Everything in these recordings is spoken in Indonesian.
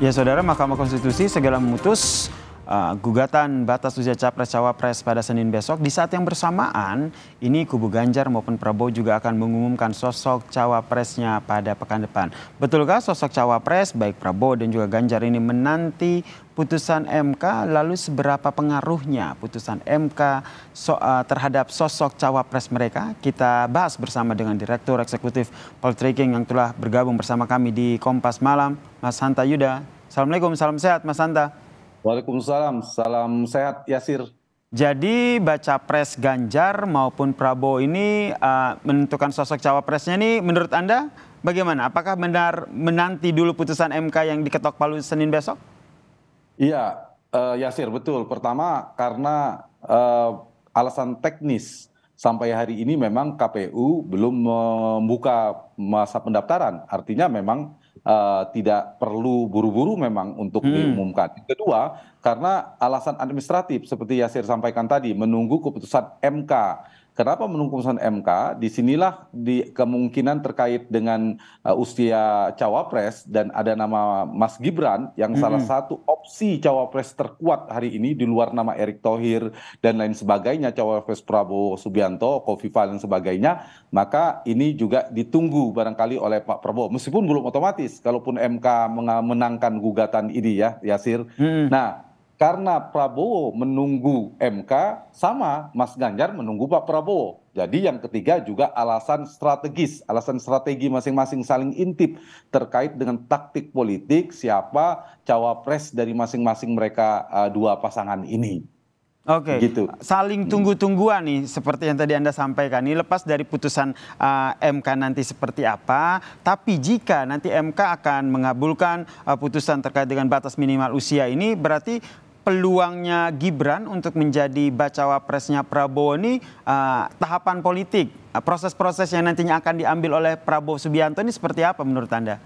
Ya saudara, Mahkamah Konstitusi segera memutus uh, gugatan batas usia capres cawapres pada Senin besok. Di saat yang bersamaan, ini kubu Ganjar maupun Prabowo juga akan mengumumkan sosok cawapresnya pada pekan depan. Betulkah sosok cawapres baik Prabowo dan juga Ganjar ini menanti putusan MK? Lalu seberapa pengaruhnya putusan MK so, uh, terhadap sosok cawapres mereka? Kita bahas bersama dengan Direktur Eksekutif Poltreking yang telah bergabung bersama kami di Kompas Malam, Mas Hanta Yuda. Assalamualaikum, salam sehat Mas Hanta. Waalaikumsalam, salam sehat Yasir. Jadi baca pres Ganjar maupun Prabowo ini uh, menentukan sosok cawapresnya ini menurut Anda bagaimana? Apakah benar menanti dulu putusan MK yang diketok palu Senin besok? Iya, uh, Yasir betul. Pertama karena uh, alasan teknis sampai hari ini memang KPU belum membuka masa pendaftaran. Artinya memang tidak perlu buru-buru memang untuk hmm. diumumkan. Kedua, karena alasan administratif seperti Yasir sampaikan tadi, menunggu keputusan MK Kenapa menunggu keputusan MK? Di sinilah di kemungkinan terkait dengan uh, usia cawapres dan ada nama Mas Gibran yang hmm. salah satu opsi cawapres terkuat hari ini di luar nama Erick Thohir dan lain sebagainya cawapres Prabowo Subianto, Kofifa dan sebagainya, maka ini juga ditunggu barangkali oleh Pak Prabowo meskipun belum otomatis kalaupun MK menangkan gugatan ini ya Yasir. Hmm. Nah, karena Prabowo menunggu MK sama Mas Ganjar menunggu Pak Prabowo. Jadi yang ketiga juga alasan strategis, alasan strategi masing-masing saling intip terkait dengan taktik politik siapa cawapres dari masing-masing mereka uh, dua pasangan ini. Oke, okay. gitu. saling tunggu-tungguan nih seperti yang tadi Anda sampaikan. Ini lepas dari putusan uh, MK nanti seperti apa, tapi jika nanti MK akan mengabulkan uh, putusan terkait dengan batas minimal usia ini berarti peluangnya Gibran untuk menjadi bacawa presnya Prabowo ini uh, tahapan politik, uh, proses-proses yang nantinya akan diambil oleh Prabowo Subianto ini seperti apa menurut Anda?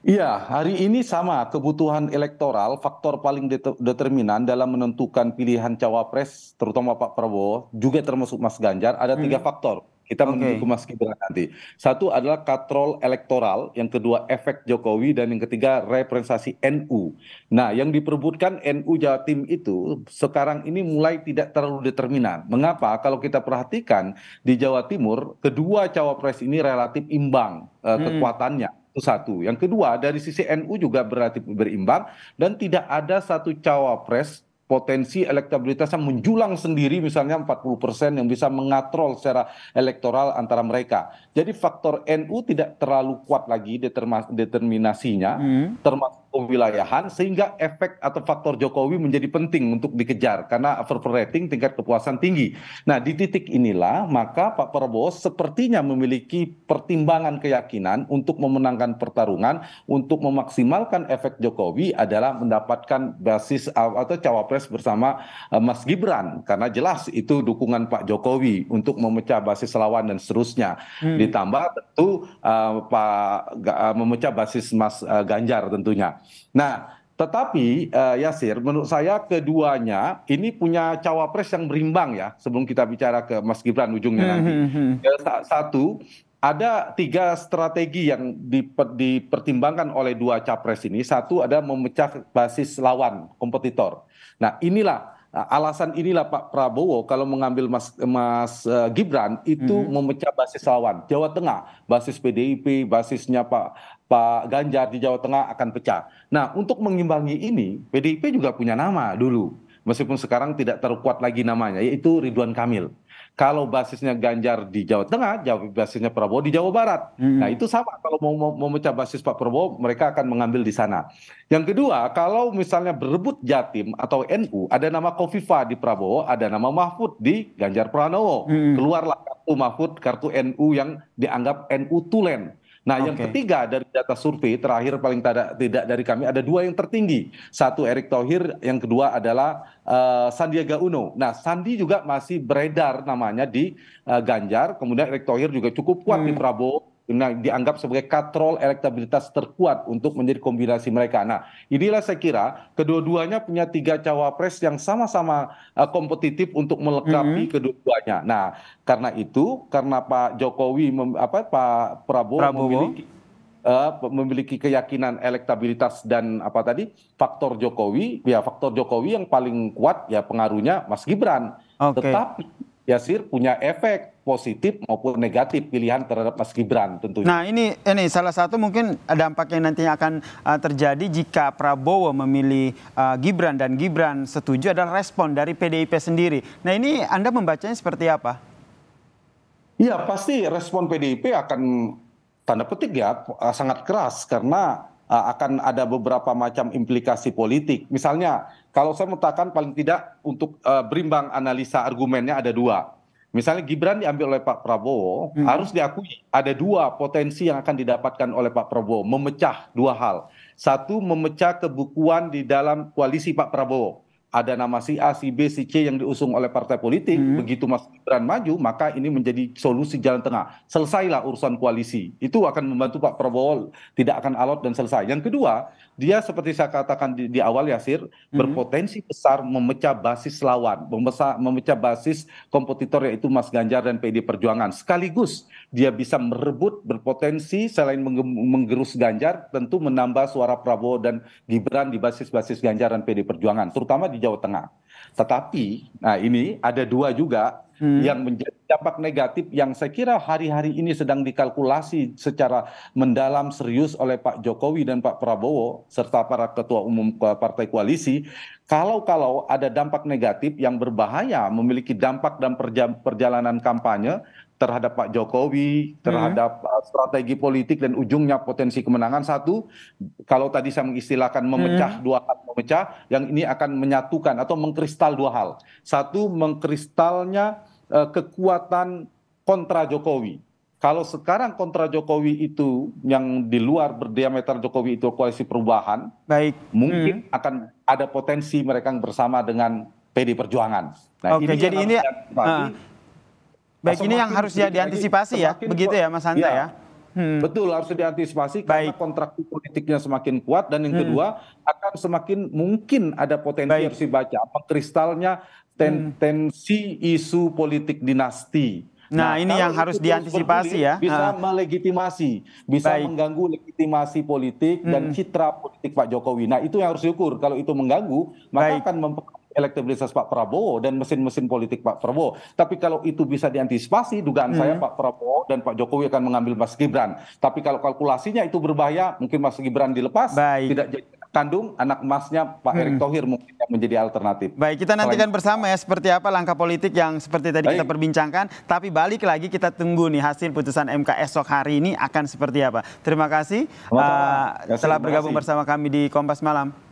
Iya, hari ini sama kebutuhan elektoral faktor paling determinan dalam menentukan pilihan cawapres terutama Pak Prabowo juga termasuk Mas Ganjar ada tiga hmm. faktor kita okay. menuju ke Mas Gibran nanti. Satu adalah katrol elektoral, yang kedua efek Jokowi, dan yang ketiga representasi NU. Nah, yang diperbutkan NU Jawa Tim itu sekarang ini mulai tidak terlalu determinan. Mengapa? Kalau kita perhatikan di Jawa Timur, kedua cawapres ini relatif imbang uh, hmm. kekuatannya itu satu. Yang kedua dari sisi NU juga berarti berimbang dan tidak ada satu cawapres potensi elektabilitasnya menjulang sendiri misalnya 40% yang bisa mengatrol secara elektoral antara mereka. Jadi faktor NU tidak terlalu kuat lagi determinasinya hmm. termasuk kewilayahan sehingga efek atau faktor Jokowi menjadi penting untuk dikejar karena approval rating tingkat kepuasan tinggi. Nah, di titik inilah maka Pak Prabowo sepertinya memiliki pertimbangan keyakinan untuk memenangkan pertarungan untuk memaksimalkan efek Jokowi adalah mendapatkan basis atau cawapres bersama eh, Mas Gibran karena jelas itu dukungan Pak Jokowi untuk memecah basis lawan dan seterusnya. Hmm. Ditambah tentu uh, Pak uh, memecah basis Mas uh, Ganjar tentunya. Nah, tetapi uh, Yasir, menurut saya keduanya ini punya cawapres yang berimbang ya. Sebelum kita bicara ke Mas Gibran ujungnya hmm, nanti. Hmm, hmm. Ya, satu, ada tiga strategi yang dipertimbangkan oleh dua capres ini. Satu ada memecah basis lawan kompetitor. Nah, inilah alasan inilah Pak Prabowo kalau mengambil Mas, Mas uh, Gibran itu hmm. memecah basis lawan Jawa Tengah, basis PDIP, basisnya Pak Pak Ganjar di Jawa Tengah akan pecah. Nah, untuk mengimbangi ini, PDIP juga punya nama dulu, meskipun sekarang tidak terkuat lagi namanya, yaitu Ridwan Kamil kalau basisnya Ganjar di Jawa Tengah, basisnya Prabowo di Jawa Barat. Hmm. Nah itu sama kalau mau, memecah basis Pak Prabowo, mereka akan mengambil di sana. Yang kedua, kalau misalnya berebut Jatim atau NU, ada nama Kofifa di Prabowo, ada nama Mahfud di Ganjar Pranowo. Hmm. Keluarlah kartu Mahfud, kartu NU yang dianggap NU tulen. Nah, okay. yang ketiga dari data survei terakhir paling tidak tidak dari kami ada dua yang tertinggi. Satu Erick Thohir, yang kedua adalah uh, Sandiaga Uno. Nah, Sandi juga masih beredar namanya di uh, Ganjar, kemudian Erick Thohir juga cukup kuat hmm. di Prabowo nah, dianggap sebagai katrol elektabilitas terkuat untuk menjadi kombinasi mereka. Nah, inilah saya kira kedua-duanya punya tiga cawapres yang sama-sama uh, kompetitif untuk melengkapi mm -hmm. kedua-duanya. Nah, karena itu, karena Pak Jokowi, mem, apa Pak Prabowo, Prabowo memiliki uh, memiliki keyakinan elektabilitas dan apa tadi faktor Jokowi, ya faktor Jokowi yang paling kuat ya pengaruhnya Mas Gibran. Okay. Tetapi Yasir punya efek positif maupun negatif pilihan terhadap Mas Gibran tentunya. Nah ini ini salah satu mungkin dampak yang nantinya akan uh, terjadi jika Prabowo memilih uh, Gibran dan Gibran setuju adalah respon dari PDIP sendiri. Nah ini Anda membacanya seperti apa? Iya pasti respon PDIP akan tanda petik ya sangat keras karena akan ada beberapa macam implikasi politik. Misalnya kalau saya mengatakan paling tidak untuk uh, berimbang analisa argumennya ada dua. Misalnya Gibran diambil oleh Pak Prabowo, hmm. harus diakui ada dua potensi yang akan didapatkan oleh Pak Prabowo, memecah dua hal. Satu, memecah kebukuan di dalam koalisi Pak Prabowo ada nama si A, si B, si C yang diusung oleh partai politik, hmm. begitu Mas Gibran maju, maka ini menjadi solusi jalan tengah. Selesailah urusan koalisi. Itu akan membantu Pak Prabowo tidak akan alot dan selesai. Yang kedua, dia seperti saya katakan di, di awal Yasir, hmm. berpotensi besar memecah basis lawan, memecah, memecah basis kompetitor yaitu Mas Ganjar dan PD Perjuangan. Sekaligus dia bisa merebut berpotensi selain menggerus Ganjar, tentu menambah suara Prabowo dan Gibran di basis-basis Ganjar dan PD Perjuangan, terutama di Jawa Tengah. Tetapi, nah ini ada dua juga hmm. yang menjadi dampak negatif yang saya kira hari-hari ini sedang dikalkulasi secara mendalam serius oleh Pak Jokowi dan Pak Prabowo serta para ketua umum partai koalisi. Kalau-kalau ada dampak negatif yang berbahaya memiliki dampak dan perjalanan kampanye terhadap Pak Jokowi, terhadap hmm. strategi politik dan ujungnya potensi kemenangan satu. Kalau tadi saya mengistilahkan memecah hmm. dua hal memecah, yang ini akan menyatukan atau mengkristal dua hal. Satu mengkristalnya uh, kekuatan kontra Jokowi. Kalau sekarang kontra Jokowi itu yang di luar berdiameter Jokowi itu koalisi perubahan, baik, mungkin hmm. akan ada potensi mereka bersama dengan PD Perjuangan. Nah, Oke, ini jadi ini uh, Baik, ini yang harus diantisipasi ya, begitu ya Mas Hanta ya. ya? Hmm. Betul harus diantisipasi karena kontrak politiknya semakin kuat dan yang hmm. kedua akan semakin mungkin ada potensi Baik. harus dibaca kristalnya ten hmm. tensi isu politik dinasti. Nah, nah ini yang harus diantisipasi ya. Bisa melegitimasi, bisa Baik. mengganggu legitimasi politik hmm. dan citra politik Pak Jokowi. Nah itu yang harus diukur. Kalau itu mengganggu, maka Baik. akan mempengaruhi elektabilitas Pak Prabowo dan mesin-mesin politik Pak Prabowo. Tapi kalau itu bisa diantisipasi, dugaan hmm. saya Pak Prabowo dan Pak Jokowi akan mengambil Mas Gibran. Tapi kalau kalkulasinya itu berbahaya, mungkin Mas Gibran dilepas, Baik. tidak jadi kandung anak emasnya Pak Erick hmm. Thohir mungkin yang menjadi alternatif. Baik, kita nantikan bersama ya seperti apa langkah politik yang seperti tadi Baik. kita perbincangkan. Tapi balik lagi kita tunggu nih hasil putusan MK esok hari ini akan seperti apa. Terima kasih uh, telah bergabung bersama kami di Kompas Malam.